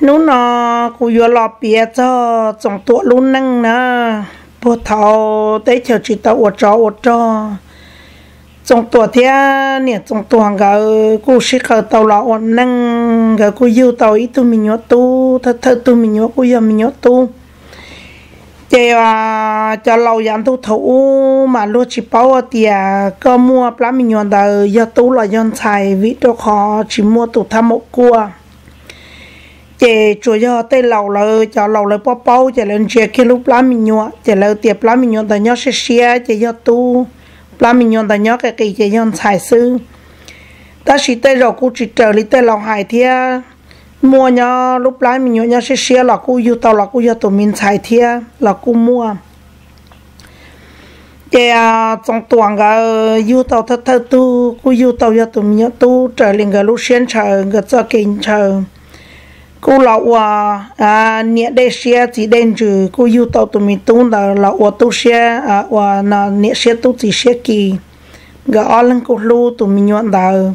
nó nó cô vừa lọ bia cho trong tuổi luôn năng nè bố thầu tới chờ chỉ tao ở cho ở cho trong tuổi thế nè trong tuổi gà cô sĩ khờ tàu lọ ở năng gà cô yêu tàu ít tu mình nhớ tu thật thật tu mình nhớ cô yêu mình nhớ tu. Chị à cho lâu dặn tu thủ mà luôn chỉ bảo tiền có mua plá mình nhớ đời giờ tu là dân xài vì đó khó chỉ mua tụ tham một cua chị chủ yếu tây lầu là cho lầu là bao bao chị lên chị khi lúc lá mình nhọ chị là tiệp lá mình nhọ tại nhọ sẽ xia chị do tu. Lá mình nhọ tại nhọ cái kỳ, chị nhọ xài sư. Ta chỉ tay rồi cũng chỉ chờ đi tay lầu hải thia. Mua nhọ lúc lá mình nhọ nhọ sẽ xia là cũng yêu tàu, là cũng yêu tụi mình xài thia, là cũng mua. Chị à, trong tuần à, cái yêu tàu thật thật tu cũng yêu tàu yêu tụi mình tu, trở lên cái lúc xuyên chờ, cái cho kinh chờ cô lão à à nhẹ đây xe thì đen chứ cô yêu tàu tụi mình tung là lão tu xe à và là nhẹ xe tu thì xe kỳ gà ở cô lu tụi mình nhọn đào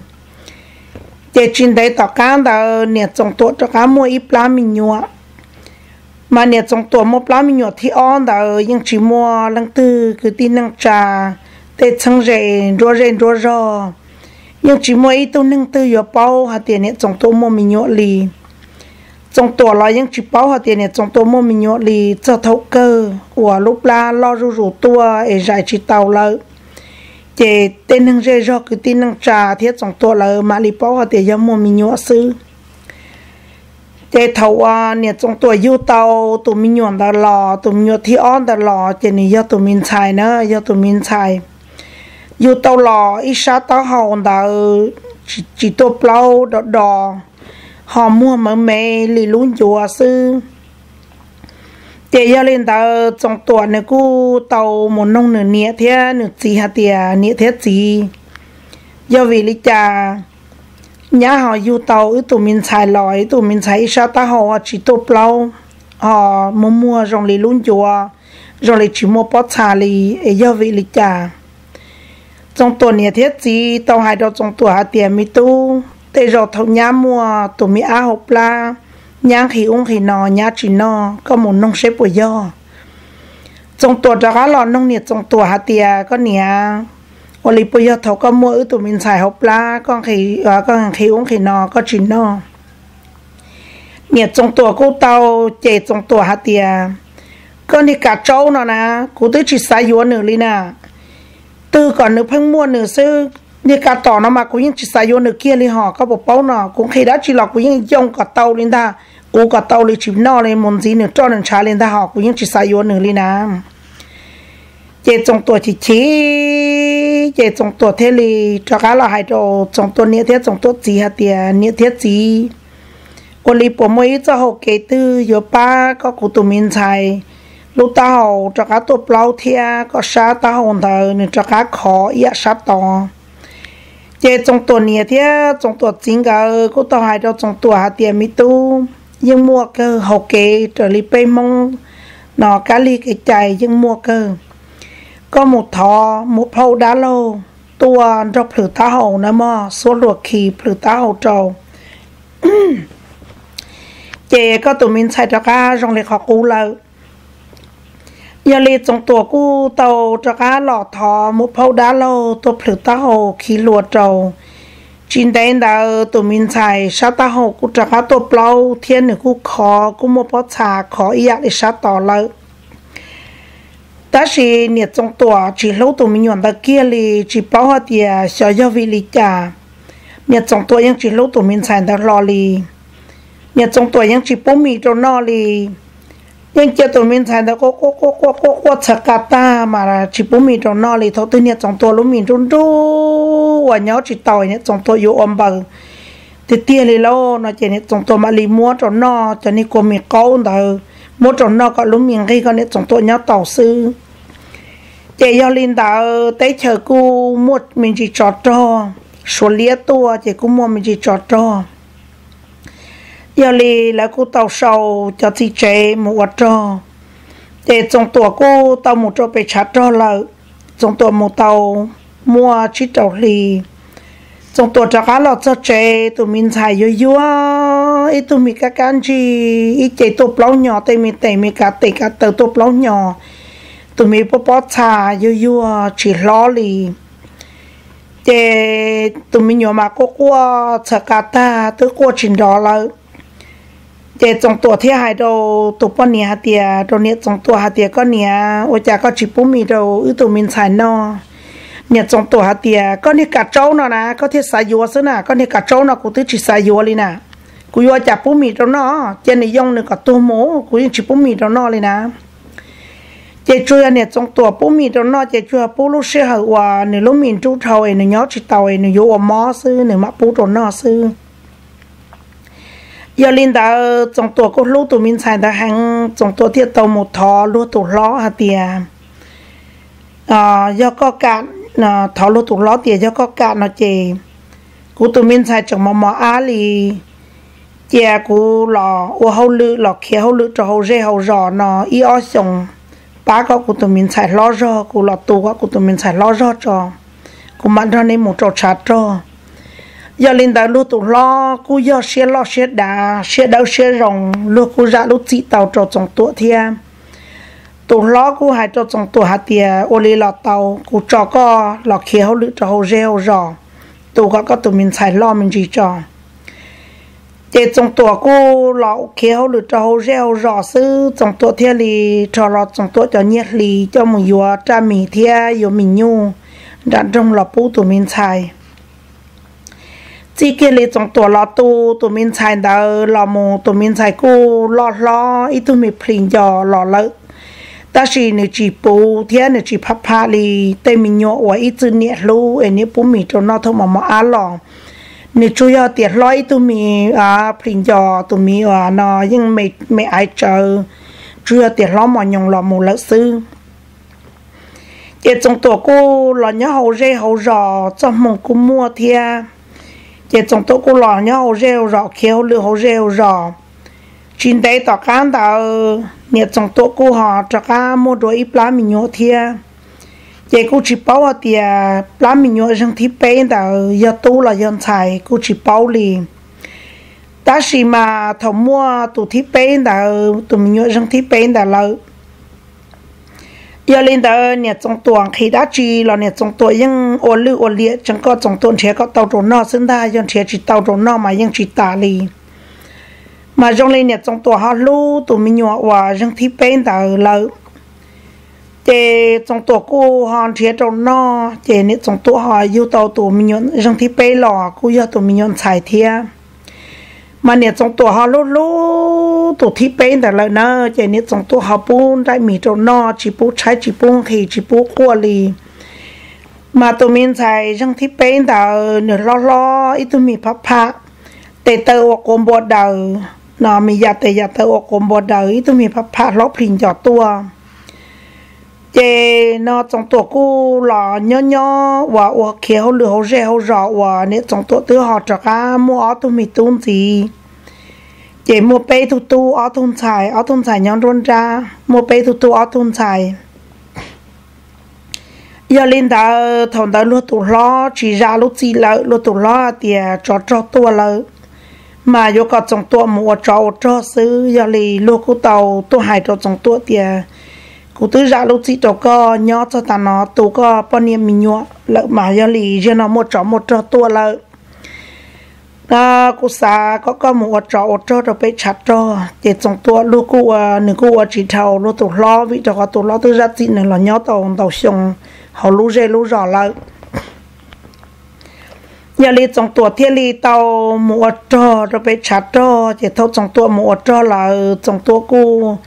để trên đây tao cá đào nhẹ trong tổ cho cá mua ít lá mình nhọn mà nhẹ trong tổ mua lá mình nhọn thì on đào nhưng chỉ mua lần tư, cứ tin năng trà. Để chẳng rẻ rồi rẻ rồi rồi nhưng chỉ mua ít tu năng tư yo bao hạt tiền nhẹ trong tổ mua mình nhọn liền trong tổ là những chỉ bảo họ tiền này, trong tổ mua mình nhớ lì cho thấu cơ. Của lúc la lo rủ rủ tua để giải chỉ tàu lợ chỉ tên hàng dây do cứ tin năng trà thiết trong tổ là mà lì bảo họ tiền cho mua mình nhớ sư. Chỉ thấu à nè, trong tổ yêu tàu tụi mình nhọ đã lò tụi mình nhớ thi on đã lò chỉ này do tụi mình xài nữa do tụi mình xài. Yêu tàu lò ít sao tàu hậu đã chỉ chỉ tổ plau đỏ đỏ họ mua mà mè lì luôn chùa sư. Để giờ lên tàu trong tuần này cô tàu một nông nửa nhẹ thế nửa gì hạt tiề nhẹ thế gì do vì lý cha nhà họ yêu tàu ít tụi mình xài lõi tụi mình xài sao ta họ, chỉ tô lâu họ mua mua rồi lì luôn chùa rồi lì chỉ mua bó trà lì do vì lý cha. Trong tuần nhẹ thế gì tàu hai đầu trong tuần hạt tiề mi tu tê rồi thâu nhá mua tụi mi á hộp la, nhá khi uống khi nọ nhá chỉ nọ có một nông xếp của do. Trong tuổi đó lò nông nhiệt trong tuổi hạt tiền có nhà ở lý bây giờ thâu có mua ở tụi mình xài hộp la con khi ờ, con khi uống khi nọ có chỉ nọ nhiệt trong tuổi cô tàu chạy trong tuổi hạt tiền con đi cả trâu nọ nè cô tới chỉ xài yếu nữa đi nè từ còn nữa phân mua nữa sư ni cả tỏ nó mà cũng những chỉ sai vô nữa kia li họ, có bộ bao nọ. Cũng khi đó chỉ là cũng những dùng cả tàu lên ta. Cũng cả tàu lên chỉ nọ lên muốn gì nữa cho nên trả lên ta họ cũng những chỉ sai vô nữa li nè chế trong tuổi chỉ chỉ chế trong tuổi thế li cho cả là hai đồ trong tuổi nhiệt thiết trong tuổi gì hả tiền nhiệt thiết gì cô li bộ mới cho họ kế tư yo ba có cụ tụ mình xài. Lúc ta họ cho cả tuổi bao thia, có sa ta hậu thờ nên cho cả khó ít sa to chế trong tuần này thì trong tuần chính cả cô tao hai đó trong tuần hạt tiền mi tu nhưng mua cơ hậu kế trở lại bay mong nó cá ly cái chạy nhưng mua cơ có một thọ một hậu đá lô tua trong phử tá hậu nữa mà số luộc khí phử tá hậu trầu chế có tụi mình xài cho cá trong lịch học cũ lợi giờ li trong tổ cu tàu cho cá lọ thọ một phâu đá lâu tổ phử ta hồ khí lùa trầu chín đến đã tụi mình xài sát ta hồ cu cho cá tổ plau thiên nữa cu khó cu một bó trà khó ý để sát tỏ lợi ta chỉ nhiệt trong tổ chỉ lâu tụi mình nhọn ta kia li chỉ bao hoa tiề sợ do vì lý trả nhiệt trong tổ ยาลีจงตัวกู้เตาจะก้าหลอดทอมุผาด้าเราตัวผลึกตาโหขีหลัวเจ้าจินแดงดาวตัวมินชัยชาตาโหกูจะก้าตัวเปล่าเทียนหนึ่งกูขอกูมุพาวชาขออียากอิชาต่อเลยแต่สีเหนียดจงตัวจีรุตัวมิญวนตะเกียริจีป๋อห์เตียชายวิริจ่าเหนียดจงตัวยังจีรุตัวมิ้多，只老多民用的给力，只包好的小要为例假，你中多用只老多民产的劳力，你中多用只不米着ลี。 Nhưng cho tụi mình thấy đó có có có có có có chặt cả ta mà là chỉ bố mình trong nó thì thôi tự nhiên trong tôi lúc mình trong đu và nhớ chỉ tàu nhé trong tôi yêu ôm bờ thì tiền thì lâu nó chỉ nhé trong tôi mà lì mua trong nó cho nên cô mình câu đó mua trong nó có lúc mình khi có nhé trong tôi nhớ tàu sư chị yêu linh đạo tới chờ cô mua mình chỉ chọt cho số lia tua chị cũng mua mình chỉ chọt cho giờ li là cô tàu sầu cho chị chế một vật trò. Để trong tổ cô tàu một trò bị chặt trò là trong tổ một tàu mua chỉ tàu li trong tổ cho cá lọt cho chế tụi mình xài yo yo ít tụi mình các anh chị ít chế tổ lâu nhỏ tay mình tay mình cả tay cả tờ tổ lâu nhỏ. Tụi mình bó bó trà yêu yêu chỉ lo lì. Để tụi mình nhỏ mà có qua chờ cả ta tới qua trình đó là เจจงตัวที่หายเรตัวป้อนเนี้ยเตียตัวเนี้ยจงตัวหาเตียก็เนี้ยโอจาก็จิปุมีเรอือตัวมินชายนอเนี่ยจงตัวหาเตียก็เนี่ยกะเจ้าเนาะนะก็เทสายยัวซะน่ะก็เนี่ยกะเจ้าเนาะกูตื้อจิสายยัวเลยน่ะกูยัวจากปุมีเรเนาะเจนี่ยองหนึ่งก็ตัวโมกูยังจิปุมีเรเนาะเลยนะเจช่วยเนี่ยจงตัวปุมีเรเนาะเจช่วยปุลูกเชื่อว่าเนี่ยลูกมินจูเทาเองเนี่ยยอดจิตเตาเองเนี่ยโยม้อซื้อเนี่ยมาปุเราเนาะซื้อ giờ linh đã trong tổ có lúc tụi minh sai đã hàng trong tổ thiết tàu một thọ lúc tụi ló hả tiề, à ờ, do có cạn ờ, à thọ lúc tụi ló tiền do có cạn nó chè cú tụi minh sai trong mà mà á lì. Chè cú lò ô hậu lự lò kia hậu lự cho hậu rê hậu rò nó y ó sông ba có cú tụi minh sai lo rò cú lò tù có cú tụi minh sai lo rò cho cú mang ra nên một trò chát cho giờ linh đã lúc tụ lo cú giờ xe lo xe đá xe đau xe rồng lúc cú ra lúc chỉ tàu cho trong tuổi thia. Tụ lo cú hai cho trong tuổi hạt tiền ô li lọ tàu cú cho co lọ kia hậu lự cho hậu rêu rò. Tụ có có tụ mình xài lo, mình chỉ cho để trong tuổi cú lọ kia hậu lự cho hậu rêu rò sư trong tuổi thia li cho lọ trong tuổi cho nhiệt li cho mình vừa cha mì thia vừa mình nhu. Đã trong lọ bú tụ mình xài chỉ kia lấy trong tổ lọ tu tụi mình xài đỡ lọ mù tụi mình xài cu lọ lọ ít tụi mình phình giờ lọ lợ ta chỉ nếu chỉ bù thế nếu chỉ phá phá đi tay mình nhọ và ít chữ nhẹ lu em nhớ bù mình cho nó thôi mà mà á lọ nếu chú ý tiệt lo ít tụi mình à phình giờ tụi mình à nó nhưng mày mày ai chờ chú ý tiệt lo mà nhung lọ mù lợ sư để trong tổ cô là nhớ hậu rê hậu rò trong mong cô mua thiê chỉ trong tổ cũng lo nhớ hồ rêu rõ, khéo lửa hồ rêu rõ. Chính đấy tỏ cán tạo nhà trong tổ cũng họ cho cá mua đồ ít lá mình nhớ thia. Chỉ cũng chỉ bảo ở tiề lá mình nhớ trong thiết bên tạo giờ tu là dân tài cũng chỉ bảo liền ta chỉ mà thầu mua tụ thiết bên tạo tụ mình nhớ trong thiết bên tạo lâu giờ lên đó nhà trong tuồng khi đã chi là nhà trong tuồng nhưng ô lư ô liệt chẳng có trong tuồng trẻ có tàu trộn nọ sinh ra nhưng trẻ chỉ tàu trộn nọ mà nhưng chỉ tả lì. Mà trong lên nhà trong tuồng họ lu tụi mình nhỏ và nhưng thi bên đó là để trong tuồng cô họ trẻ trộn nọ để nhà trong tuồng họ yêu tàu tụi mình nhỏ nhưng thi bên lò cô yêu tụi mình nhỏ xài thiệt mà nè trong tổ họ lú lú tổ thi bên แต่ละเนอะเจนี่ trong tổ họ bún ได้มีตัวนอจีปูใช้จีปูขี่จีปูขั้วลีมาตัวมินใช้ยังที่เป็นแต่เนื้อล้อล้ออีตัวมีพับพักเตเตอวกลมบดเดอนอมียาเตยาเตอวกลมบดเดออีตัวมีพับพักล้อพลิงจอดตัว chế nó trong tổ cũ là nhớ nhớ, và và kia hồ lửa hồ rẻ hồ rõ và nếu trong tổ tư họ cho cả mua áo tụi mình tụi gì. Chế mua bê tụi tu áo thun xài, áo thun xài nhóm run ra, mua bê tụi tu áo thun xài. Giờ lên ta thằng ta luôn tụi lo chỉ ra lúc gì lỡ luôn tụi lo thì cho cho tua lỡ mà yêu cầu trong tổ mua cho cho xứ giờ lì luôn cú tàu, tua hai cho trong tổ thì cụ tứ ra lúc chị cho có nhớ cho ta nó tụ có bao nhiêu mình nhọ lỡ mà giờ lì giờ nó một trò một trò tua lỡ à cụ xa có có một trò một trò rồi bị chặt trò để trong tua lúc cụ nửa cụ à, chỉ thầu lúc tụ lo vì cho có tụ lo tứ ra chị này là nhớ tàu tàu xong họ lú dê lú rõ lỡ giờ lì trong tua thiên lì tàu, một trò rồi bị chặt trò để thâu trong tua một trò là trong tua cụ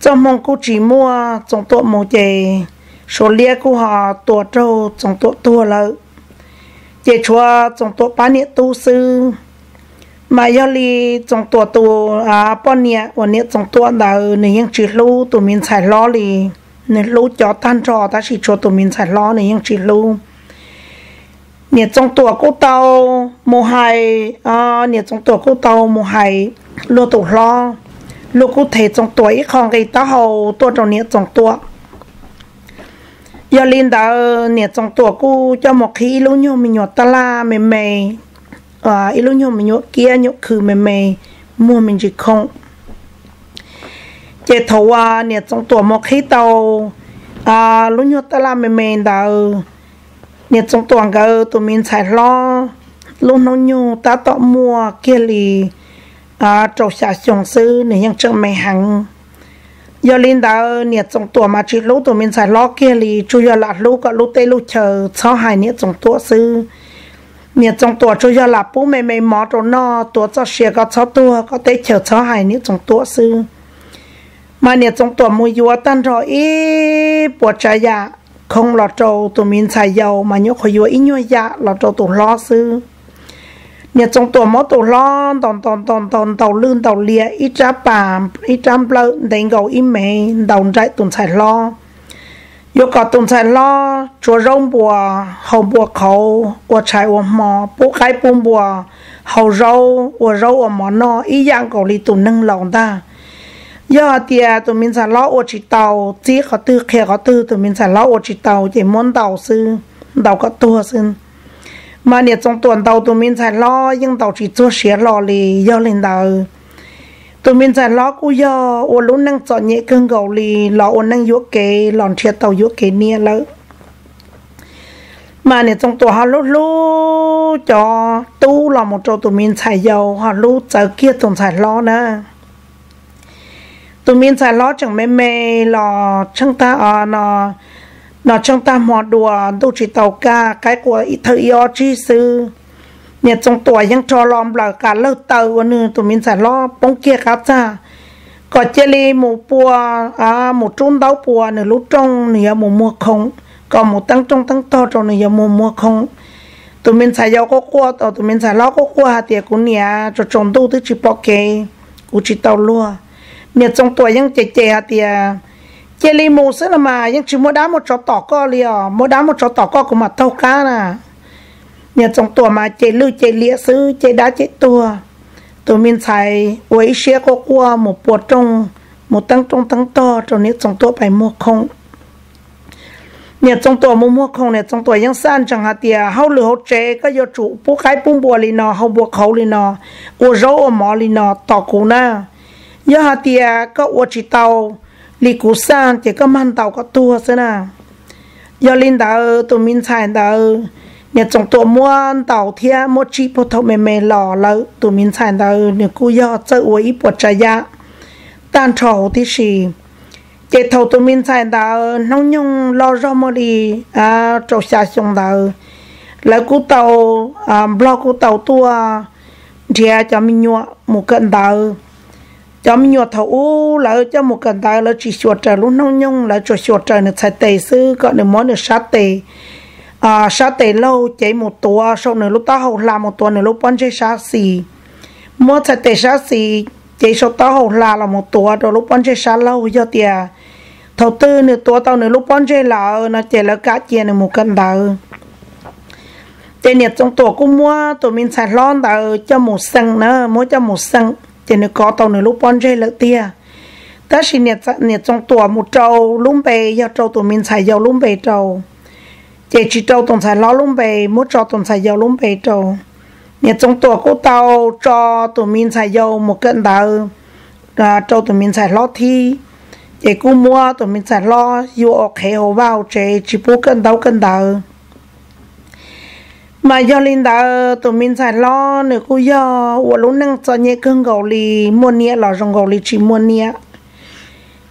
trong mong cô chỉ mua, trong tổ một chế số lia của họ, tổ trâu, trong tổ tua lợ chế chua trong tổ ba niệm tu sư. Mà giờ li trong tổ tu à ba niệm và niệm trong tổ đầu nên những chỉ lu tụi mình xài lo li nên lu cho tan trò, ta chỉ cho tụi mình xài lo nên những chỉ lu niệm trong tổ cô tàu, mùa hai à niệm trong tổ cô tàu, mùa hai lo tụ lo lúc cụ thể trong tuổi, không cái tao hậu tôi trong nhiệt trong tua. Giờ linh đã ờ, nhiệt trong tua cụ cho một khi lúc nhau mình nhọ ta la mềm mềm à ờ, lúc nhau mình nhọ kia nhọ khử mềm mềm mua mình chỉ không. Chế thầu à ờ, nè trong tuổi một khi tàu à lúc nhớ ta la mình mình đào nè trong tua cái tụi mình xài lo. Lúc nó nhu ta tọ mua kia lì à trâu xả xuống sư nè yang chân mày hàng giờ linh đào nè trong tuổi mà chỉ lúc tụi mình xài lo kia thì chủ yếu là lúc có lúc tây lúc chờ sau hai nè trong tuổi sư nè trong tuổi chủ yếu là bố mẹ mẹ mò chỗ nó tuổi cho xe có cho tuổi có tây chờ cho hai nè trong tuổi sư mà nè trong tuổi mua yếu tan rồi ý bộ trái dạ không lọt trâu tụi mình xài dầu mà nhớ khỏi yếu ý nhua dạ lọt trâu tụi lo sư เนี่ยจงตัวมอตัวร้อนตอนตอนตอนตอนตอนลื่นตอนเลียอีจ้าป่าอีจ้าเปล่าเด้งเอาอีเมย์ตอนใจตุนใส่ล้อยกกอตุนใส่ล้อจัวร่งบัวหอมบัวเขาอวชายวัวหมอปุ๊กไก่ปุ่มบัวหอมราอวัวราอวัวหมอนออีย่างเกาหลีตุนนึ่งหลงได้ยอดเตียตัวมินสัล้ออวจิตเตาจี้เขาตื้อเขียเขาตื้อตัวมินสัล้ออวจิตเตาเจมอนเตาซื้อเตาก็ตัวซึ่ง mà nè, trong tuần đầu tụi mình phải lo, nhưng đầu chỉ cho xe lo lì do lên đầu tụi mình phải lo cú do ô lũ năng chọn nhẹ cơn gầu lì, lo ô năng yếu kế lòn thiệt tàu yếu kế nia lỡ. Mà nè, trong tuần họ lúc lúc cho tu là một chỗ tụi mình phải giàu, họ lúc chờ kia tụi phải lo nữa tụi mình phải lo chẳng mê mê, lo chẳng ta à nó nó trong ta mò đùa đu chỉ tàu ca cái của ít thời yo chi sư nhà trong tuổi ยัง cho lom là cả lơ tàu nữa tụi mình sẽ lo bông kia cá cha có chơi li một bùa à một trung đấu bùa nữa lúc trong nữa một mua không còn một tăng trong tăng to trong nữa một mua không tụi mình sẽ giao có qua tàu tụi mình sẽ lo có qua thì cũng nhà cho trồng tu tới chỉ bỏ kê cũng chỉ tàu luôn nhà trong tuổi ยัง chạy chạy thì chế li mù sẽ là mà, nhưng chỉ mua đá một chó tỏ co liền mua đá một chó tỏ co của mặt thâu cá nè. Nhà trong tuổi mà chế lư chế lia sư chế đá chế tua tụi mình xài quấy xe có qua một bộ trong một tăng trong tăng to, cho nên trong tuổi phải mua không. Nhà trong tuổi mua mua không, nhà trong tuổi ยัง san chẳng hạt tiền hậu lửa hậu chế có do chủ bố khai bung bùa li nọ hậu bùa khẩu li nọ của rau ở mỏ li nọ tỏ cũ na. Giờ hạt tiền có uo chỉ tàu lì cú san chỉ có mang tàu có tua thế nào. Do linh đào tụi mình xài đào, nhà trong tụi mua tàu thia mua chi bộ thầu mềm mềm lò lỡ. Tụi mình xài đào, nhà cú do chơi uống ít bột trái ya tan trầu thì gì chỉ thầu tụi mình xài đào nông nhung lo rau mò đi. À trầu xa xuống đào, lại cú tàu à blog cú tàu tua thì cho mình nhọ một cận đào cho mình nhọt thấu là cho một cần tay là chỉ chuột trời lúc nông nhung là chuột chuột trời nó xài tề sư gọi là món được sát tề à sát tề lâu chạy một tua, sau nữa lúc ta hậu là một tua nữa lúc bón chơi sát xì. Mua xài tề sát xì chạy sau ta hậu là là một tua, rồi lúc bón chơi sát lâu giờ tiền thầu tư nữa tua, tao nữa lúc bón chơi là ờ, nó chạy là cá tiền nữa một cần tay ờ. chạy nhiệt trong tua cũng mua tụi mình xài lon tao ờ, cho một sân nữa, mua cho một sân thì nó có tàu nó lúc bon dây lợi tia. Ta chỉ nhiệt nhiệt trong tuổi một trâu lúng bề do trâu tụi mình xài dầu lúng bề trâu chỉ chỉ trâu tụi xài lo lúng bề mỗi trâu tụi xài dầu lúng bề trâu nhiệt trong tuổi cô tàu cho tụi mình xài dầu một cận đào à trâu tụi mình xài lo thi. Chỉ cú mua tụi mình xài lo dù ok hồ vào, chỉ chỉ bố cận đào cận đào mà do linh đã ờ, tụi mình phải lo nữa cô do của lúc năng cho nhẹ cơn gầu lì mua nia là rong gầu lì chỉ mua nia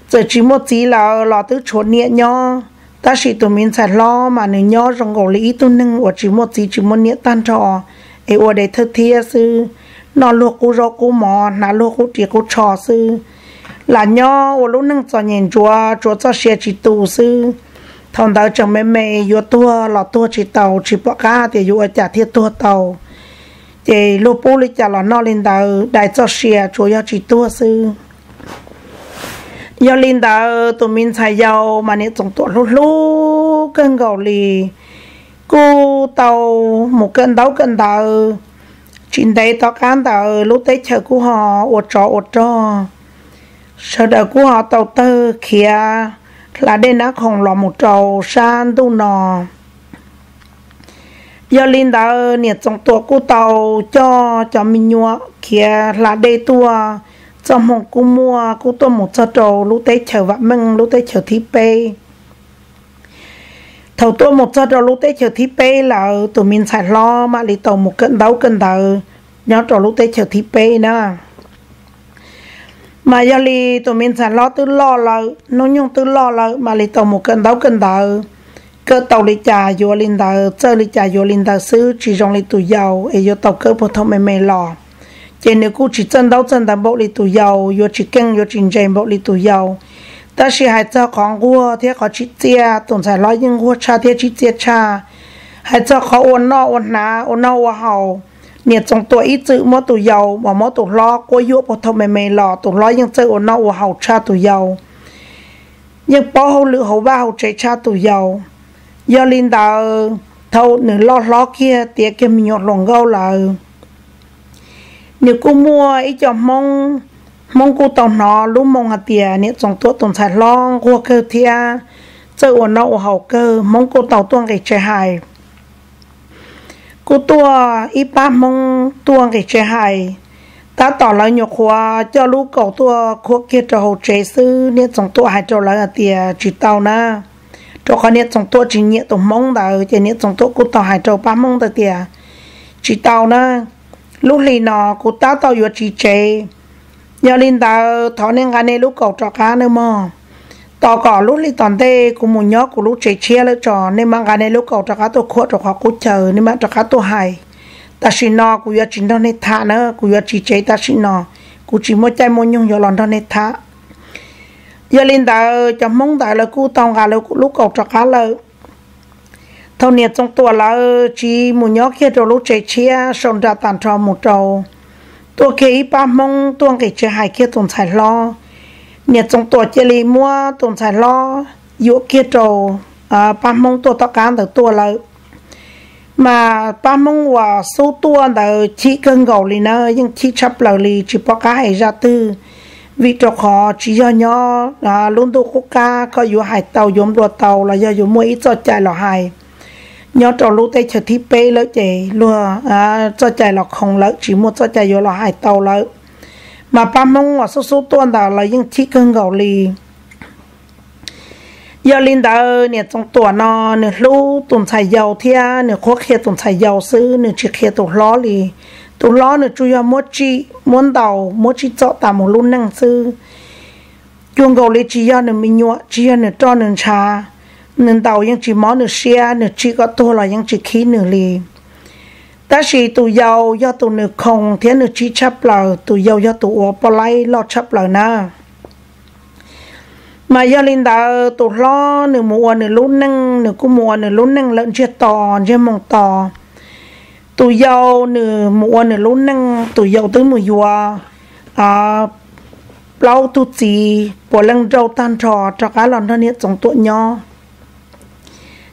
giờ chỉ một tí là ờ, lò tứ chốt nhẹ nhau ta chỉ tụi mình phải lo mà nếu nhau rong gầu lì tụi năng của chỉ một tí, chỉ mua nia tan trò ấy ở đây thật thi sư. Nó luộc cô rau cô mò, nó luộc cô chỉ cô trò sư. Là nhau ở lúc năng cho nhẹ chùa chùa cho xe chỉ tù sư thằng đó chẳng mấy mấy vô tua, lọ tua chỉ tàu, chỉ bỏ cá, thì vô chả thiết tua tàu. Thì lúc bố lịch chả lọ nó lên đầu đại cho xe chủ yếu chỉ tua sư. Yo lên đầu tụi mình xài dầu, mà nè tổng tôi lúc lúc cân gầu lì. Cô tàu, một cân đấu cân đầu chính đấy tao cán tàu, lúc tới chờ của họ ột trò ột trò. Sợ đợi của họ tàu tơ kia là đây nó không là một trầu san tu nò. Giờ linh đã nhiệt trong tua cú tàu cho cho mình nhua. Kia là đây tua. Trong một cú mua cú tua một cho trâu lúc tới chờ vợ mình lúc tới chờ thi pe, thầu tua một cho trâu lúc tới chờ thi pe là tụi mình phải lo mà đi tàu một cân đấu cân đầu nhớ trâu lúc tới chờ thi pe nữa มายาลีตัวมินสันล้อตื้อล้อเลยน้องยงตื้อล้อเลยมาลีตัวมุกันเดากันเดาก็ตอลิจ่าโยลินเดาเจอลิจ่าโยลินเดาซื้อจีจงลิตุยาวเอโยตอเกอพุทธอมไม่หลอเจนกูจีจันดาจันดาบลิตุยาวโยจีเก่งโยจิเจนบลิตุยาวแต่สิหายเจ้าของกัวเทียขอชิเจียตุนใส่ร้อยยิงหัวชาเทียชิเจียชาหายเจ้าขอโวนนอกอวนหนาโวนนอกว่าเฮา mà trong tuổi ít chữ phải tuổi từ lo mà đi tàu một cân đấu cân đầu cơ chơi lý trà vô hậu cha tuổi chỉ nhưng lý hậu giàu hậu ba hậu cơ cha tuổi mềm giờ lò đào thâu cô chỉ chân kia tiếc đàn bộ nhọt lòng gâu vô nếu kinh mua ít dành mong mong tụ tàu ta chỉ mong cho con vua trong tuổi chỉ chia lo những vua cha thế chỉ chia cha hai cho khó ôn no ôn ná hậu ít cô ba cái tua ít ba mong cái ta tỏ lời nhục hoa cho lúc cầu tua khu kia cho hậu chế sư nếu trong hai cho lại tiền chỉ tàu na. Cho con nét trong tôi chỉ nhẹ tổng mong đó chỉ nét trong tôi cũng tỏ hai trâu ba mong đó tiệt chỉ tao na. Lúc lì nọ cũng tao tao vừa chỉ chế nhớ linh tao thọ nên cái này cầu cho cá nữa mà tao có lúc li toàn tê cũng muốn nhớ của lúc chế chia lỡ trò, nên mang cái này lúc cầu cho cá tôi khóa cho khó cũng chờ, nên mà cho cá tôi hài. Ta xin nó cũng gia chỉ nó nên thả nữa cũng gia chỉ chế ta xin nó cũng chỉ mỗi trái mỗi nhung giờ lần đó nên thả. Giờ linh đạo cho mong tại là cú tông gà là lúc cầu cho cá lỡ. Thâu nhiệt trong tuổi là chỉ một nhóc kia rồi lúc chạy chia, xong ra tàn trò một trầu. Tôi kia ba mong tôi cái chơi hai kia tồn tại lo nhiệt trong tổ chơi li mua tồn sản lo, yếu kia trâu à ba mong tôi tất cả được tổ là mà ba mong và số tổ là chỉ cần gầu li nơ, nhưng chỉ chấp lời li chỉ bỏ cái ra tư. Vì cho họ chỉ cho nhỏ là luôn tu quốc ca có อยู่ hải tàu dùng đồ tàu, là do mua ít cho chạy lọ hải nhỏ cho lúc tay chờ thi bê lỡ chế luôn à cho chạy lọ không lỡ chỉ mua cho chạy vô lọ hải tàu lỡ mà ba mong là số số tuần đó là những chiếc cần gạo lì. Giờ linh đạo nè, trong tuần nó nè lu tuần xài giàu thia, nè khó khía tuần xài giàu sư nè chỉ khía tuần ló lì. Tuần lo nè chủ yếu mỗi chi muốn đầu mỗi chi cho ta một luôn năng sư chuông gạo lì chi yếu nè, mình nhọ chi yếu nè, cho nè trà nè đầu những chỉ món nè xe nè chỉ có tôi là những chỉ khí nè li ta chỉ tụ giàu do tụ nữ không thế nữ chỉ chấp là tụ giàu do tụ ở bao lấy lo chấp là na. Mà do linh đạo tụ lo nữ mua nữ lún năng nữ cũng mua nữ lún năng lợn chia to, chia mong to. Tụ giàu nữ mua nữ lúc năng tụ giàu tới mùa dùa à lâu tụ chỉ bỏ lăng rau tan trò cho cá lòn thân nhiệt trong tụ nho.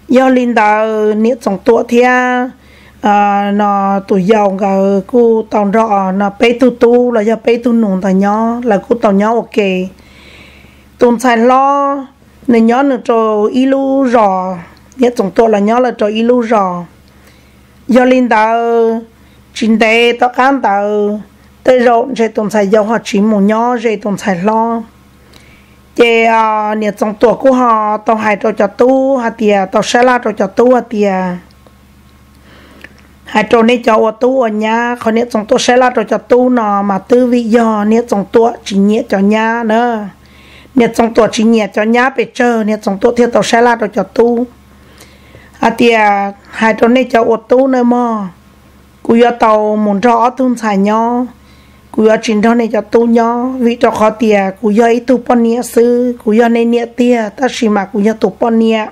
Do linh đạo nhiệt trong tụ thea à À, nó tụi giàu cả, cô tàu rõ, nó bê tu tu, là do bê tu nùng tàu nhỏ, là cô tàu nhỏ, ok. Tụi xài lo, nên nhỏ nữa cho ilu rõ. Nhiệt chúng tôi là nhỏ là cho ilu rõ. Do linh đạo chính tế tất ăn đạo tới rồi sẽ tồn tại do họ chỉ một nhỏ sẽ tồn tại lo. Chế à nhiệt trong tuổi của họ, tao hai cho cho tu, hạt tiề tao sẽ la cho cho tu, hạt tiề hai trò này cho ở tu ở nhà còn nhiệt chúng tôi sẽ là trò cho tu nọ mà tư vị do nhiệt chúng tôi chỉ nhiệt cho nhà nữa nhiệt chúng tôi chỉ nhiệt cho nhà bị chờ nhiệt chúng tôi theo tàu sẽ là trò cho tu. À thì à, hai trò này cho ô tu nữa mà cú yo tàu muốn cho ở tuần xài nhau cú yo chính đó này cho tu nhau vì cho khó tiền à, cú yo ít tu pon nia sư. Cú yo này nia tiền ta chỉ mà cú yo tu pon nia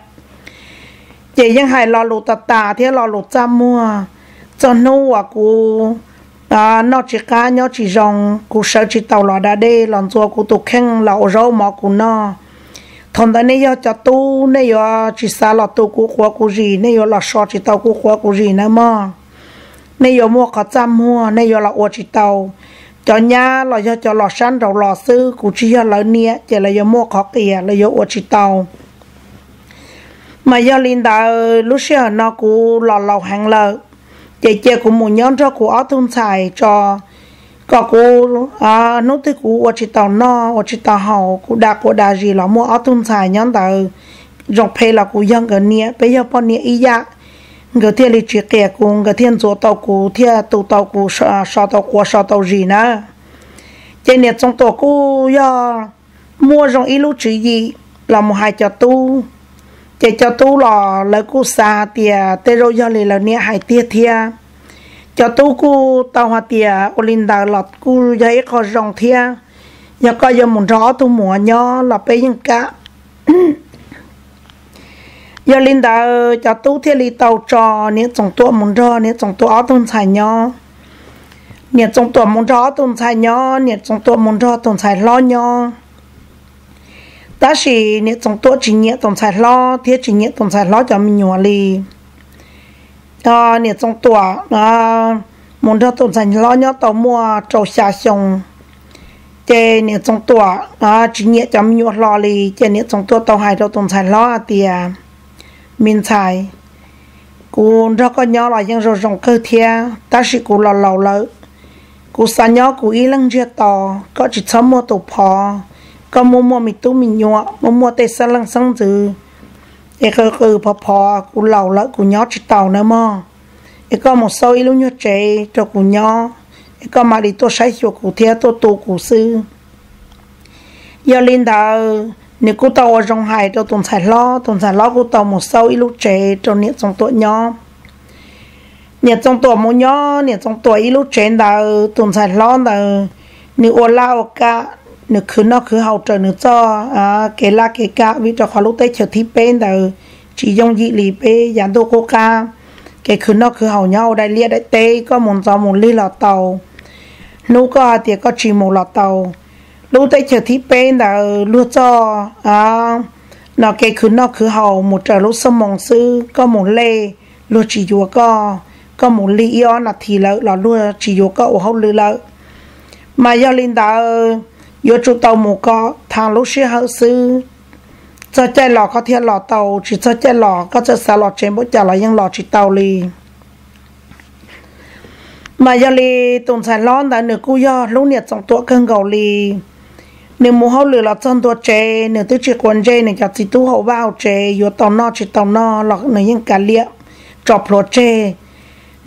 chỉ ยัง hai lo lụt tà tà thế lo lụt trăm mua cho nô à cô à nó chỉ cá nó chỉ rong cô sợ chỉ tàu lò đá đê lòn chùa cô tụ khen lẩu rau mò cô nó thằng đó nay giờ cho tu nay giờ chỉ xa lò tu của khóa của gì nay giờ là sọ chỉ tàu của khóa của gì nữa mà nay giờ mua cả trăm mua nay giờ là ô chỉ tàu cho nhà là giờ cho lò săn đầu lò sư của chỉ giờ là nia chỉ là giờ mua khó kìa là giờ ô chỉ tàu mà do linh đạo lúc xưa nó cũng lò lò hàng lợ chị chị cũng muốn nhón cho của áo thun xài cho có cô à nốt thứ cô ở chỉ tàu no ở chỉ tàu hậu cô đã cô đã gì là mua áo thun xài nhón tàu dọc phê là cô dân gần nia, bây giờ bọn nia ý ya người thiên lịch chỉ kể cô người thiên chỗ tàu cô thiên tụ tàu cô sao sợ tàu cô sao tàu gì nữa trên nia trong tổ cô mua rồi ý lúc chỉ gì, là một hai cho tu chị cho tu lò lấy cô xa tiền tê rồi lì là nia hải tia thia cho tu cô tàu hoa tia olinda lọt cô giấy khó rong thia nhà có giờ muốn rõ tu mùa nhỏ là bây giờ cá, giờ linda cho tu thiên lì tàu trò nếu trong tu muốn rõ nếu trong tu áo tôn xài nhỏ nếu trong tuổi muốn rõ tôn xài nhỏ nếu trong tuổi muốn rõ tôn xài lo nhỏ ta chỉ nếu trong tuổi chỉ nhẹ trong xài lo thiết chỉ nhẹ trong xài lo cho mình nhỏ li à ờ, nếu trong tuổi à ờ, muốn cho trong xài lo nhỏ tàu mua trâu xa xong chế nếu trong tuổi à ờ, chỉ nhẹ cho mình nhỏ lo li chế nếu trong tuổi tàu hai trâu trong xài lo thì mình xài. Cô cho có nhỏ là những rồi rong cơ thia. Ta chỉ cô lo lò lỡ cô sa nhỏ cô ý lăng chia to. Có chỉ chấm mua tổ phò. ก็มัวมัวมีตู้มีหยัวมัวมัวเตะสลังสังจือเอกก็คือพอพอกูเหล่าละกูย้อจิตเต่าเนอะมอเอกก็หมดโซ่อีลุงยัวเจตัวกูย้อเอกก็มาดีตัวใช้ชัวกูเทียตัวตูกูซื้อยาลินดาเนี่ยกูตัวจงหายตัวตุนสายล้อตุนสายล้อกูตัวหมดโซ่อีลุงเจตัวเนี่ยจงตัวย้อเนี่ยจงตัวมุญย้อเนี่ยจงตัวอีลุงเจนดาตุนสายล้อดาเนี่ยอวลาโอกา có mua mua mình tu mình nhọ mua mua tê sa lăng sang dư ê cơ cơ phò phò cú lò lỡ cú nhỏ chỉ tàu nữa mà ê có một số ý lúc nhọ chế cho cú nhỏ ê có mà đi tôi sai cho cú thia tôi tu cú sư giờ linh đạo nếu cô tàu ở trong hải cho tuần xài lo tuần xài lo cô tàu một sau ít lúc trẻ cho nhiệt trong tuổi nhỏ nhiệt trong tuổi một nhỏ nhiệt trong tuổi ít lúc trẻ đã tuần xài lo đã nếu ở lao cả nếu cứ nó cứ hậu trợ nếu cho à cái là cái cả vì cho họ lúc tết chờ thi bên đã chỉ dùng gì lì bê giảm đồ cô ca. Cái cứ nó cứ hậu nhau, đại lia đại tê, có một giờ một ly lọ tàu. Nếu có thì có chỉ một lọ tàu. Lúc đấy chờ thì bên là lúc cho à nó cái cứ nó cứ hậu, một giờ lúc sớm mong sư, có một lê lúc chỉ vừa có có một ly yếu là thì là là lúc chỉ vừa có ở hậu lư là mà do linh đạo yêu chú tàu mù có thằng lúc xưa hậu sư cho chạy lò có thiên lò tàu, chỉ cho chạy lò có cho xa lò trên bố chả là những lò chỉ tàu li mà giờ li tồn sản lon đã nửa cú yo lúc nhiệt trong tuổi cơn gầu li nếu mù hậu lửa là chân tuổi chè nửa tứ chỉ quần chè nửa chặt chỉ tu hậu bao chè yếu tàu no chỉ tàu no lọ nửa những cả liệm chọc lò chè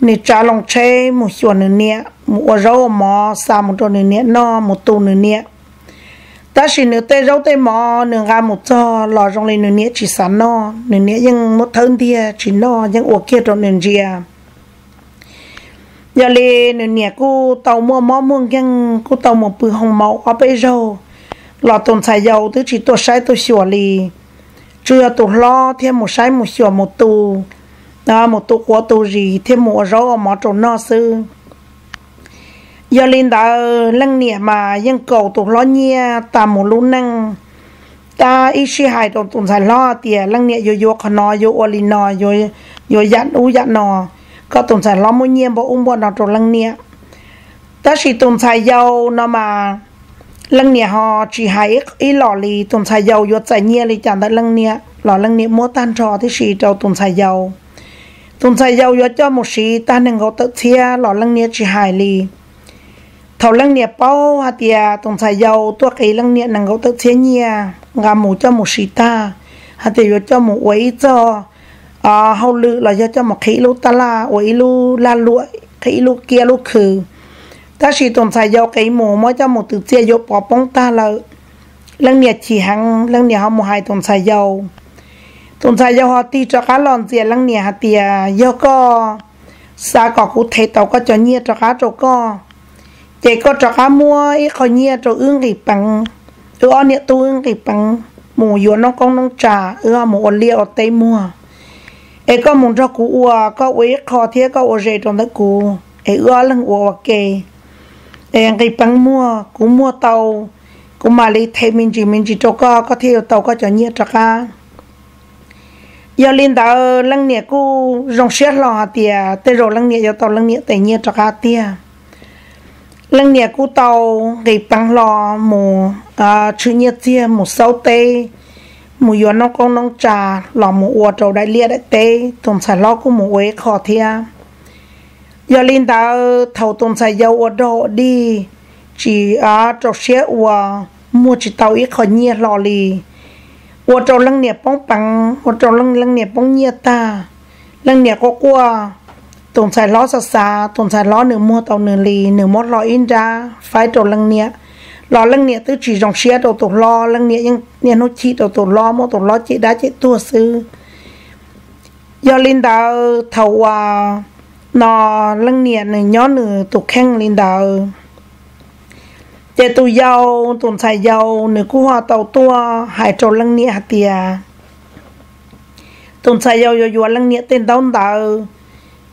nửa trả lòng chè một chuẩn nửa nè một rau mò sa một trâu nửa nè no một tu nửa nè ta chỉ nửa tê rau tê mò, nửa gà một cho lò trong lên nửa nĩa chỉ sắn no, nửa nĩa nhưng một thân thì chỉ no nhưng uổng kia trong nửa rìa. Giờ lên nửa nĩa cô tàu mua mò mua nhưng cô tàu một bự hồng màu ở bây râu. Lò tồn xài dầu thứ chỉ tổ sai tổ sửa lì. Chưa tổ lo, thêm một sai một sửa một tù. Đó, một tù của tù gì thêm một rau mỏ trộn nó xưa giờ linh đã lăng nhẹ mà, dân cầu tổ lo nhẹ ta một lúc năng. Ta ít si hại tổ tồn xài lo tiền lăng nhẹ yo yo khăn nó yo oli nó yo yo dặn u dặn nó. Có tồn xài lo mỗi nhiên bộ ung bộ nó trộn lăng nhẹ ta chỉ tồn xài dầu nó mà, lăng nia họ chỉ hay ít lò lì tuần xài dầu yo sai nhia lì chẳng tới lăng nia lò lăng nia mua tan trò thì chỉ trâu tuần xài dầu. Tuần xài dầu yo cho một xì ta nên có tự chia lò lăng nia chỉ hại lì thầu lăng nia bao hạt tia tổng xài dầu, tua cái lăng nia nàng gấu tự chế nhia ngà mù cho mù xì ta hạt tia cho mù quấy cho. À hậu lự là cho một khí lu ta la quấy lu la lụi khí lu kia lu khử ta chỉ tồn tại dầu cái mù mới cho một từ chia vô bỏ bóng ta là lăng nia chỉ hàng lăng nia họ mù hai tồn tại dầu. Tồn tại dầu họ ti cho cá lòn tiền lăng nia hạt tia do co. Xa có cụ thể tàu có cho nhiệt cho cá cho co chỉ có cho cá mua ít có nhia cho ương cái bằng. Ư ở nhiệt tu ương cái bằng. Mù vô nó con nó trà, ư mù lia ở tây mua. Ấy có muốn cho cụ ua, có uế khó thế có ua rề trong đất cụ ấy ưa lưng ua kề em cái băng mua cú mua tàu. Cú mà lấy thêm mình chỉ mình chỉ cho có có theo tàu, có cho nhia cho cá giờ liên đạo ờ, lăng nhiệt cú rong xét lò tiề tới rồi lăng nhiệt giờ tàu lăng nhiệt tây nhia cho cả tiề lần nhà cô tàu cái băng lò mù à chữ nhiệt tiề một sáu tê. Mù yo nó con nông trà lò mù ua trâu đại lia đại tê. Tổng xài lo của mù uế khó thia. Giờ linh ta thầu tổng xài dâu ua độ đi. Chỉ à trâu xe ua, mua chỉ tàu ít khó nhiệt lò lì. Ua trâu lần nhà bóng bằng, ua trâu lần lần nhà bóng nhiệt ta. Lần nhà có qua tổng sai lo xa xa tổng sai lo nửa mua tàu nửa lì, nửa mót lò in ra phải trâu lăng nia. Lo lăng nia tứ chỉ dòng xe đầu tổ lo lăng nia nhưng nia nó chỉ đầu tổ lo mua tổ lo chỉ đá chỉ tua sư. Do linh đạo thầu à nó lăng nia nửa nhớ nửa tổ khen linh đạo để tụ giàu tụi sai giàu nửa cú hoa tàu tua hải trâu lăng nia hạt tiề tụi sai giàu giàu lăng nia tên đón đạo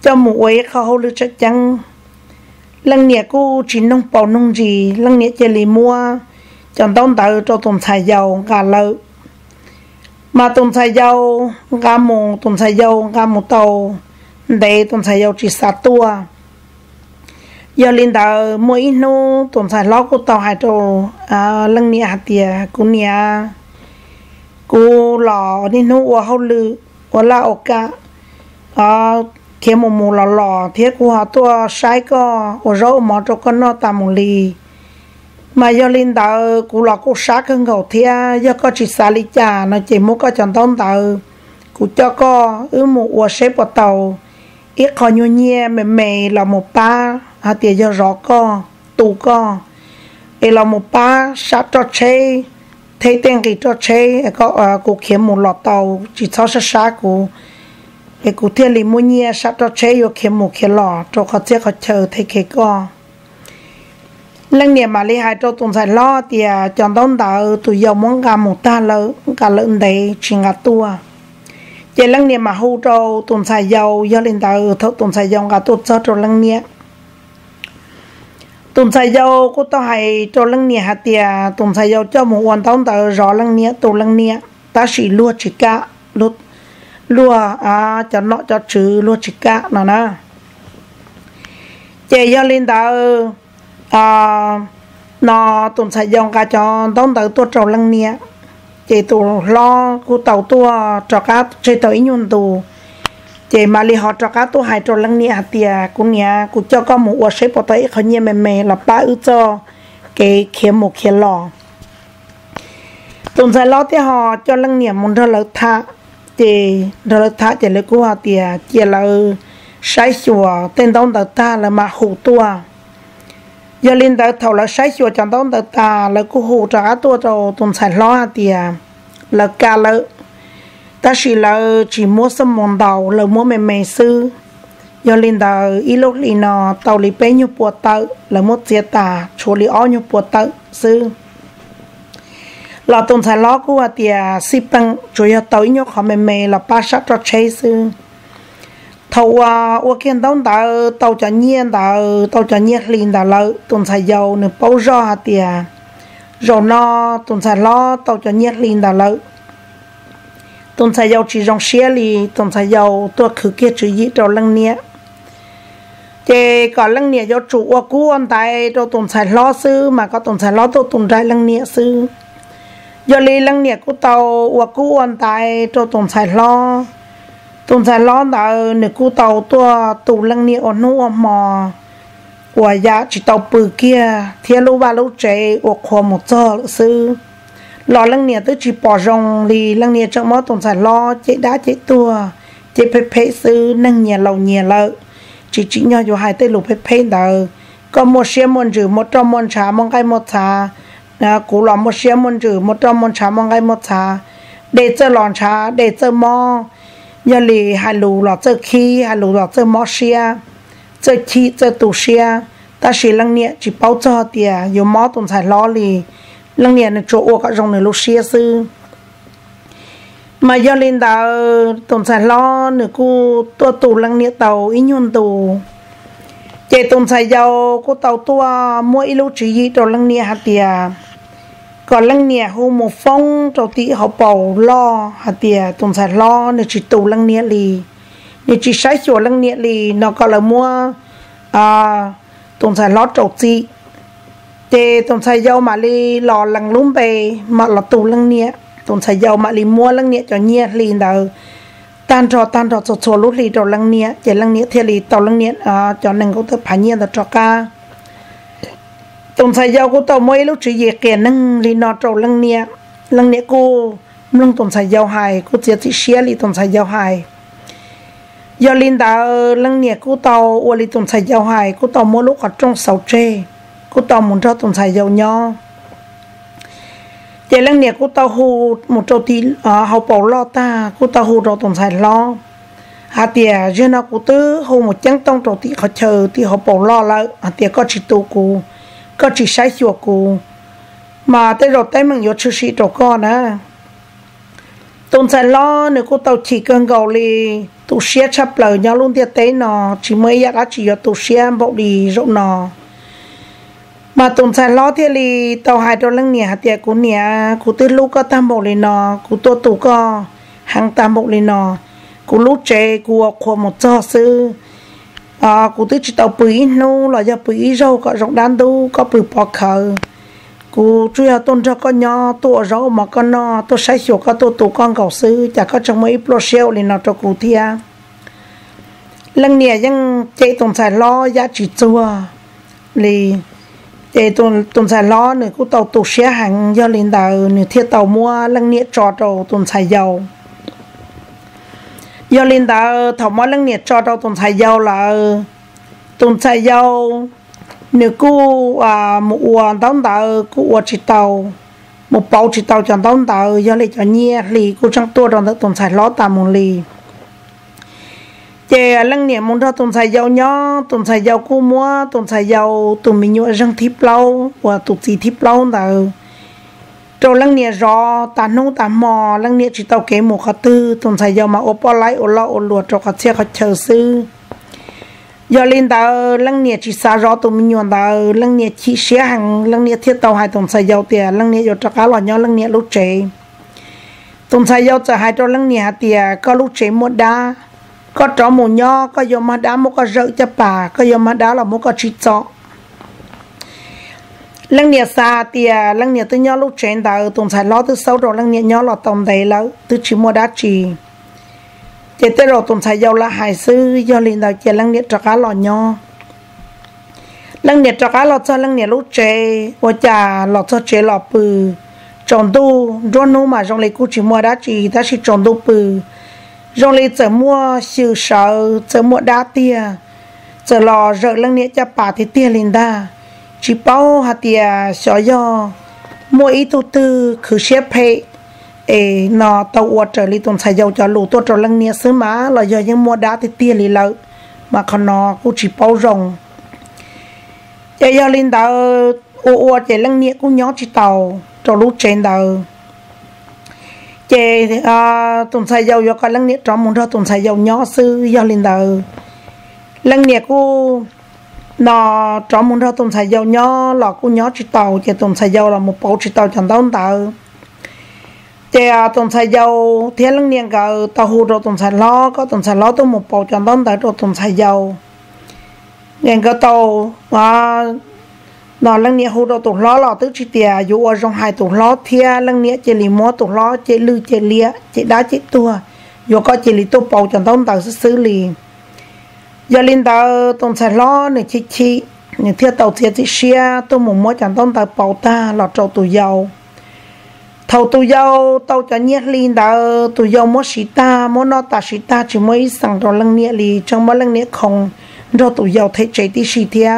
cho một ấy khó lưu chắc chắn. Lăng nhẹ cô chỉ nông bảo nông gì lăng nhẹ chơi lì mua chẳng tông tự cho tùng xài dầu, gà lợ mà tùng xài dầu, gà mù tùng xài dầu, gà mù tàu, để tùng xài dầu chỉ sát tua. Giờ linh đạo mỗi nô tùng xài lót của tàu hai trâu à lăng nhẹ hạt tiề cô nhẹ cô lò đi nô hoa hậu lư hoa la oka à thế một mù lò lò thế của họ tua sai co ở râu mỏ cho con nó tạm một lì. Mà do linh đạo cụ lò cụ sát hơn cầu thế do có chỉ xa lý trà, nó chỉ muốn có chọn tông tờ. Cụ cho co ứ một ua xếp vào tàu. Ít khó nhu nhẹ mềm mềm là một ba à tiền do rõ co tù co ấy là một ba sát cho chê, thấy tên gì cho chê, có à, cụ kiếm một lọ tàu, chỉ cho sát sát cụ cái cụ thiên lý mua nhia sắp cho chế yo kiếm mù cái lọ, cho khó chế khó chờ thấy cái co. Lần này mà lý hai cho tụng sai lo thì à, chọn đông đạo tụi giàu muốn gà một ta lỡ cả lợn đấy chỉ gà tua. Chỉ lần này mà hưu cho tụng sai giàu do lên đạo thâu tụng sai giàu gà tốt cho cho lần này. Tụng sai giàu cô tao hay cho lần này hạt tiề tụng sai giàu cho một hoàn đón đạo rõ lần này tụ lần này. Ta chỉ lúa chỉ cả lúa lúa à cho nó cho chữ lúa chỉ cả nó nè chị do linh đạo à nó tụi sai dòng cả cho đóng tới tua trâu lăng nia. Chị tụ lo cụ tàu tua cho cá chơi tới nhung tu, chị mà li họ cho cá tua hai trâu lăng nia tiề cũng nia cụ cho con một quả sấy bỏ tới khó nhẹ mềm mềm là ba ư cho cái khía một kia lò. Tụi sai lo thì họ cho lăng nia muốn ra lợi thà chị rồi thả chị lấy của thì chỉ là sai sủa tên đông tờ ta là mà hủ tua. Giờ lên tờ thầu là sai sủa chẳng đông tờ ta là cô hủ trả tua cho tuần sản lo thì là cả là ta chỉ là chỉ mua sắm món đầu là mua mềm mềm sư giờ lên tờ ít lúc lì nó tàu lì bé nhiêu bùa tờ là mua tiền ta chỗ lì ó nhiêu bùa tờ sư là tồn tại lo của tia si tăng chủ yếu tới nhau họ mềm mềm là ba sát cho chơi sư. Thầu à ô kiến đông đã tàu cho nhiên đã tàu cho nhiên liền đã lỡ tồn tại giàu nửa bao giờ tia rồi nó tồn tại lo, tàu cho nhiên liền đã lỡ tồn tại giàu chỉ dòng xe li tồn tại giàu tôi khử kia chữ gì trong lăng nia. Chế có lăng nia do chủ ô cú anh tại cho tồn tại lo sư, mà có tồn tại lo tôi tồn tại lăng nia sư giờ li lăng nhiệt cú tàu và cú ăn tại cho tổng tại lo. Tổng tại lo đã nửa cú tàu tua tù lăng nhiệt ở nô mò. Và giá chỉ tàu bự kia thiên lô ba lô chạy ở khoa một giờ sư. Lo lăng nhiệt tới chỉ bỏ rong li lăng nhiệt cho mó tổng tại lo chế đá chế tua. Chế phê phê sư, nâng nhà lầu nhà lợ. Chỉ chỉ nhau cho hai tay lục phê phê đờ. Có một xe một chữ một trong một trà một cái một trà à cú làm một xe chữ một trăm một trà một ngày, một trà để chơi lon trà để chơi mò. Nhờ lì hai lù là chơi khí hai lù là chơi mò xe chơi khí chơi tủ xe ta chỉ lăng nhẹ chỉ bao cho tiền nhiều mò tồn tại lo lì. Lăng nhẹ nó chỗ ô cả trong này lúc xe sư. Mà do lên đạo tồn tại lo nữa cô tua tù lăng nhẹ tàu, ý nhon tù. Chế tồn tại giàu cô tàu tua mỗi lúc chỉ gì, đồ lăng nhẹ hạt tiền ก่อลังเนี่ยหูโมฟงเจ้าตีเขาเป่าล้อหาเตียตรงสายล้อเนจิตูลังเนี่ยลีเนจิใช้สัวลังเนี่ยลีนก็ละมัวอ่าตรงสายล้อเจ้าจีเตตรงสายยาวมาลีหล่อลังลุ่มไปมาหล่ตูลังเนี่ยตรงสายยาวมาลีมัวลังเนี่ยจะเนี่ยลีเดาตันจอตันจอจดชัวลุลีเดาลังเนี่ยเจลังเนี่ยเทลีเตาลังเนี่ยอ่าจอหนึ่งก็เธอผ่านเนี่ยตะจอกา tổng sai giao cô tàu mới lúc chỉ về kẻ nâng li nọ trâu lăng nia. Lăng nia cô lăng tổng sai giao hài cô chỉ chỉ xia li tổng sai giao hài giờ linh đã lăng nia cô tàu ô li tổng sai giao hài cô tàu mỗi lúc ở trong sầu tre. Cô tàu muốn cho tổng sai giao nhau giờ lăng nia cô tao hù một trâu tí à học bảo lo ta, cô tao hù rồi tổng sai lo. À tiề giờ nó cô tứ hù một chăng tông trâu tí họ chờ tí học bảo lo lại. À tiề có chỉ tu cô có chỉ sai chùa cô mà tới rồi tới mình vô chữ sĩ tổ con á tổng sai lo, nếu cô tàu chỉ cần gầu li tu xe chấp lời nhau luôn tiệt tế nó chỉ mới đã chỉ có tu xe bộ đi rộng nó mà tụng sai lo thì li tàu hai đôi lưng nhẹ tiệt cú nhẹ cú tư lúc có tam bộ li nọ, cú tô tụ có hàng tam bộ li nọ, cú lúc chế cú khoa một cho sư à cú tư chỉ tàu bưởi nu là do bưởi rau có rộng đan tu có bưởi bò khờ cú chủ yếu tôn cho con nhỏ tổ rau mà con nó tổ sai hiểu có tổ tụ con cầu sư chả có trong mấy pro sale li nọ cho cú thia lưng nhẹ ยัง chế tụng sai lo giá trị chua li để tuần tuần xài lo nữa cũng tàu tụ xe hàng do领导nữa thiết tàu mua lăng nhiệt cho tàu tuần xài dầu giờ lên đó thảo mua lăng nhiệt cho tàu tuần xài dầu là tuần xài dầu nếu cô à một uổng đóng tàu cô uổng chỉ tàu một bao chỉ tàu chẳng đóng tàu giờ lên cho nhẹ, lì cô chẳng tua trong tuần xài lót tạm một lì. Chè, lăng nhiệt muốn cho tồn xài dầu nhó tồn xài dầu cô mua tồn xài dầu tụi mình nhớ răng thíp lâu và tụng gì thíp lâu tờ cho lăng nia rõ ta nông ta mò, lăng nia chỉ tàu kế một khá tư. Tụng xài dầu mà ô bò lại ô lo ô lùa cho khá xe, khá chờ sư. Giờ lên tờ, lăng nia chỉ xa rõ tụng mình nhuận tờ, lăng nia chỉ xe hàng, lăng nia thiết tàu hai tụng xài dầu tiền lăng nia niệm cho cá lò nhau lăng nia lúc chế tụng xài dầu cho hai cho lăng nia tiền có lúc chế một đá. Có trò mù nho có dùng mà đá, một có rợ cho bà, có dùng mà đá là một có chỉ chọ lăng nhà xa thì à, lăng nhà tôi nhớ lúc trên đầu tuần sài lo tôi sâu rồi lăng nhà nhớ là tổng đầy lâu, tôi chỉ mua đá chỉ chỉ tới rồi tuần sài giàu là hải sư do liền đầu chỉ lăng nhà cho cá lò nho. Lăng nhà cho cá lò cho lăng nhà lúc chế và chả lò cho chế lò bự. Trồng tu rồi nu mà trong lấy cũng chỉ mua đá chỉ ta chỉ trồng tu bự. Rồi lấy giờ mua siêu sợ giờ mua đá tia. Giờ lò rợ lăng nhà cho bà thì tia liền đa chỉ bao hạt tia sợ do. Mua ít tu tư khử xếp hệ. Ê, nó tàu uất trở li tuần xài dầu cho lũ tôi trở lăng nia sứ má. Là do những mua đá thì tiền lì lợi. Mà còn nó cũng chỉ bao rồng giờ giờ lên tàu, ô ô chạy lăng nia cũng nhỏ chỉ tàu. Cho lũ trên tàu. Chè à tuần sài dầu có lăng nia trong muốn ra tuần sài dầu nhỏ sư giờ lên tàu. Lăng nia cô nó trong muốn ra tuần sai dầu nhỏ là cô nhỏ chỉ tàu chỉ tuần sai dầu là một bộ chỉ tàu chẳng tàu tàu chỉ tuần sai dầu thế lăng niên cả tàu hồ rồi tuần sai lo có tuần sai lo tôi một bộ chẳng tàu tàu rồi tuần sai dầu. Nghe cái tàu à nó lăng niên hồ rồi tụng lo là tức chỉ tiề dù ở trong hai tụng lo thế lăng niên chỉ lì mua tụng lo chỉ lư chỉ lia chỉ đá chỉ tua. Dù có chỉ lì tu bộ chẳng tông tàu xử lý giờ linh đạo tông sai lo này chi chi. Những thia tàu thia chỉ xia tôi muốn mua chẳng tông tàu bảo ta là trâu tù dầu thầu tù dầu tàu cho nhiệt linh tàu tù dầu mua sĩ ta mua nó ta sĩ ta, chỉ mới sang rồi lăng nhiệt lì trong mỗi lăng nhiệt không rồi tù dầu thấy chạy đi sĩ thia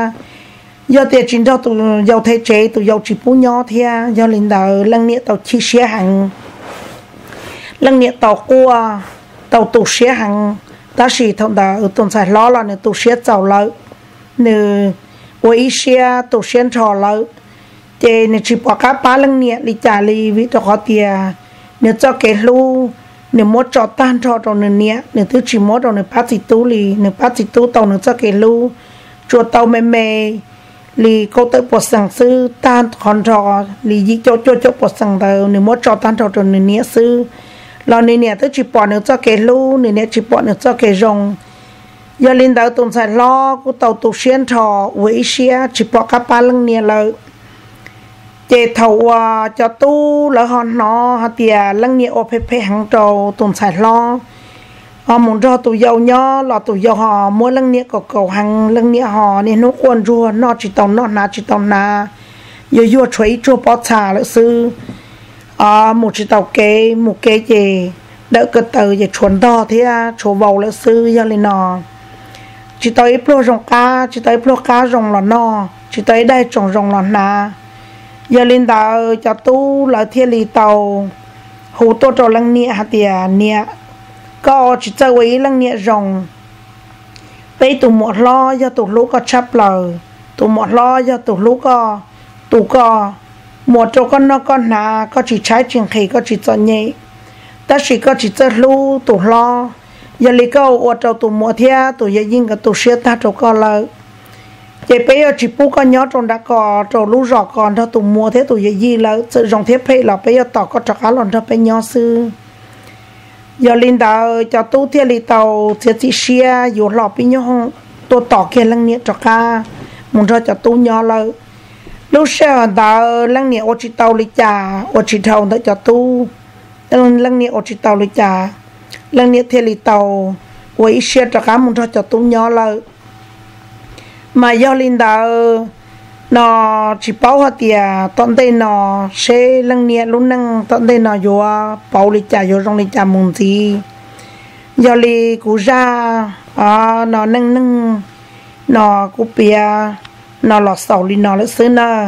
giờ tiền chính do tù giàu thấy chạy tù giàu chỉ bố nhỏ thia giờ linh đạo lăng nghĩa tàu chi xe hàng lăng nghĩa tàu cua, tàu tù xe hàng ta chỉ thông đạo ở tuần sai lo là nên tụ xe giàu lợi. Nè với xe tụ xe trò lợi. Thì nên chỉ bỏ cá ba lăng nghĩa đi trả li vì cho có tiền nên cho cái lu nên mua cho tan cho rồi nên nè nên thứ chỉ mua rồi nên phát chỉ tu li nên phát chỉ tu tàu nên cho cái lu. Cho tàu mềm mềm lì cô tới bộ sang sư, tan còn trò, lì gì cho cho cho bộ sang tàu. Nên mua cho tan trò trò nên nhớ sư lo nếu nè tới chỉ bỏ nữa cho cái lu nếu nè chỉ bỏ nữa cho cái rồng. Giờ linh đạo tuần sai lo của tàu tu xuyên trò với xe chỉ bỏ các ba lưng nè lợi chế thầu à, cho tu, lỡ họ nó, họ tiề lăng nhẹ ô phê phê hàng trâu tuần xài lo. Họ muốn cho tụ dầu nhó là tụ dầu họ, mua lăng nhẹ có cầu hàng lăng nhẹ họ nên nó quan rùa, nó chỉ tàu nó na chỉ tàu na giờ vừa chuối chua bó trà lỡ sư à một chiếc tàu kế một kế gì đỡ cơ tờ về chuẩn to thế à chỗ vào là sư giờ lên nó chỉ tới pro rong cá chỉ tới pro cá rồng là nó chỉ tới đây trồng rồng là nà. Giờ lên tàu cho tu là thiên lý tàu hồ tô trò lăng nia hạt tiền nia. Có chỉ chơi với lăng nia rồng bây tụ một lo do tụ lũ có chấp lời tụ một lo do tụ lũ có tụ có mùa trâu con nó con nà, có chỉ trái chuyện khi có chỉ cho nhẹ ta chỉ có chỉ cho lũ tụ lo. Giờ lý câu ở chỗ tụ mùa thia tụ giờ yên cái tụ xe ta chỗ con lợ. Vậy bây giờ chỉ bu con nhớ trong đã có, trâu lu rõ còn thôi tụ mua thế tụ gì gì là sự dòng thiết phê là bây giờ tỏ có trâu cá lòn cho bây nhớ sư. Giờ linh đạo cho tu thiết lý tàu thiết chỉ xe dù lọ bây nhớ tôi tỏ kia lăng nhiệt cho cá. Muốn cho cho tu nhớ là lúc sau đạo lăng nhẹ ô chỉ tàu lý trà ô chỉ thầu đó cho tu. Lăng lăng nhiệt ô chỉ tàu lý trà lăng nhẹ thiết lý tàu. Với xe cho cá muốn cho cho tu nhỏ là mà do linh đạo nó chỉ bảo hạt tiề tận đây nó xe lăng nhẹ lúc năng tận đây nó vô bảo lịch trả vô trong lịch trả muốn gì do lì cú ra à nó nâng nâng nó cú bia nó lọ sầu li nó lỡ xứ nè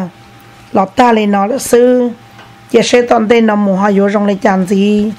lọ ta li nó lỡ xứ. Giờ sẽ toàn đây nó mù hoa vô trong lịch trả gì.